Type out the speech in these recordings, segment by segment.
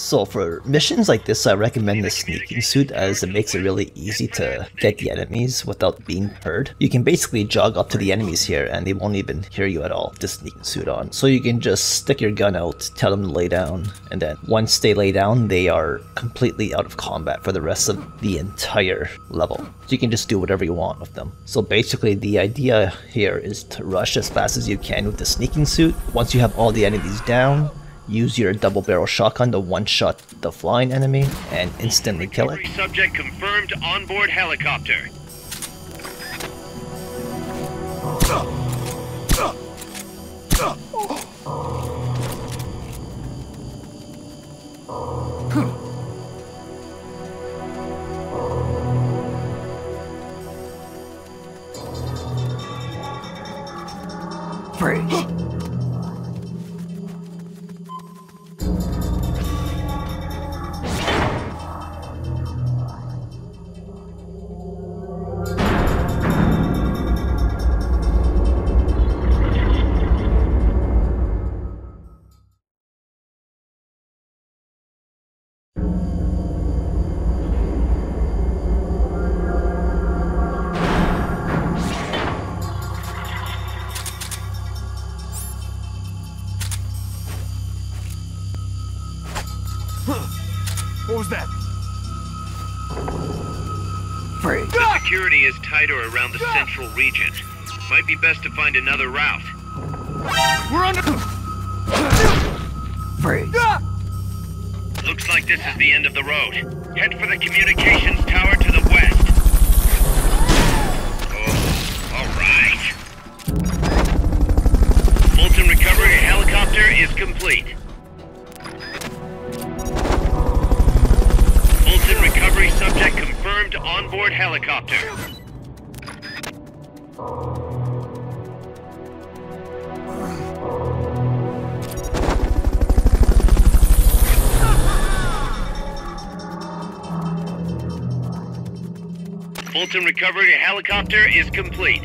So for missions like this, I recommend the sneaking suit as it makes it really easy to get the enemies without being heard. You can basically jog up to the enemies here and they won't even hear you at all the sneaking suit on. So you can just stick your gun out, tell them to lay down, and then once they lay down, they are completely out of combat for the rest of the entire level. So you can just do whatever you want with them. So basically the idea here is to rush as fast as you can with the sneaking suit. Once you have all the enemies down, use your double barrel shotgun to one shot the flying enemy and instantly kill it. Subject confirmed onboard helicopter. Freeze. What was that? Freeze. The security is tighter around the central region. Might be best to find another route. We're under. Freeze. Looks like this is the end of the road. Head for the communications tower to the west. Oh, alright. Fulton recovery helicopter is complete. Onboard helicopter. Fulton recovery helicopter is complete.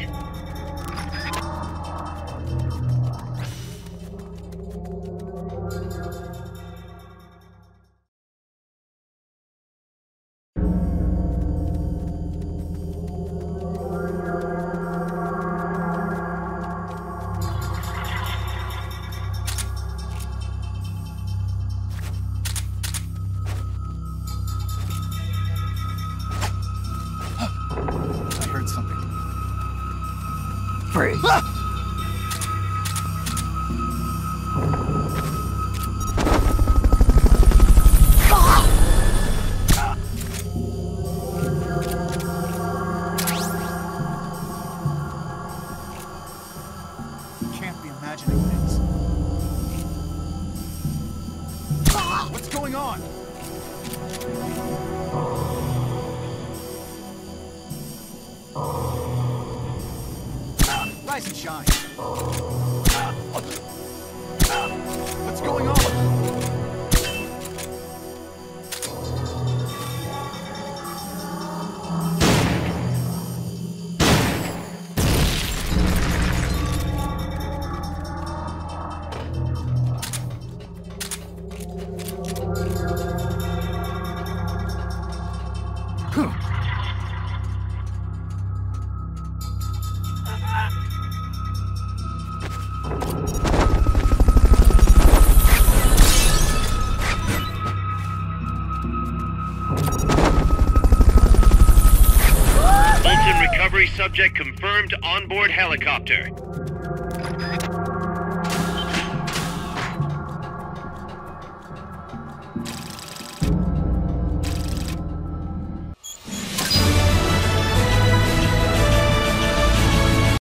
Freeze. Can't be imagining things. What's going on? Shine. Subject confirmed onboard helicopter.